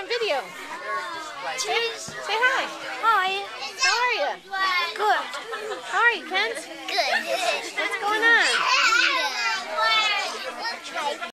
on video. Cheers. Say hi. Hi. How are you? Good. How are you, Kent?